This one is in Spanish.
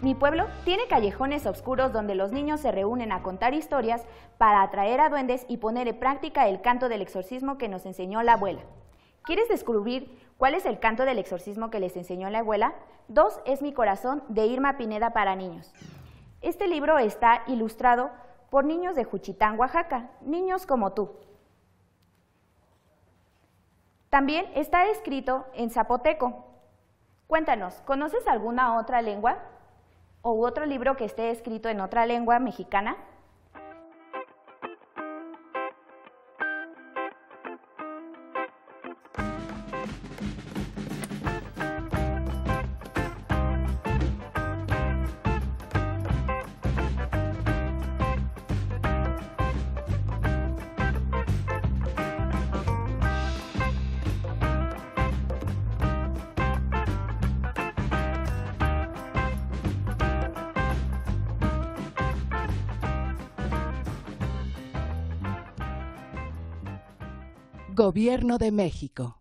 Mi pueblo tiene callejones oscuros donde los niños se reúnen a contar historias para atraer a duendes y poner en práctica el canto del exorcismo que nos enseñó la abuela. ¿Quieres descubrir cuál es el canto del exorcismo que les enseñó la abuela? Dos es mi corazón de Irma Pineda para niños. Este libro está ilustrado por niños de Juchitán, Oaxaca, niños como tú. También está escrito en zapoteco. Cuéntanos, ¿conoces alguna otra lengua o otro libro que esté escrito en otra lengua mexicana? Gobierno de México.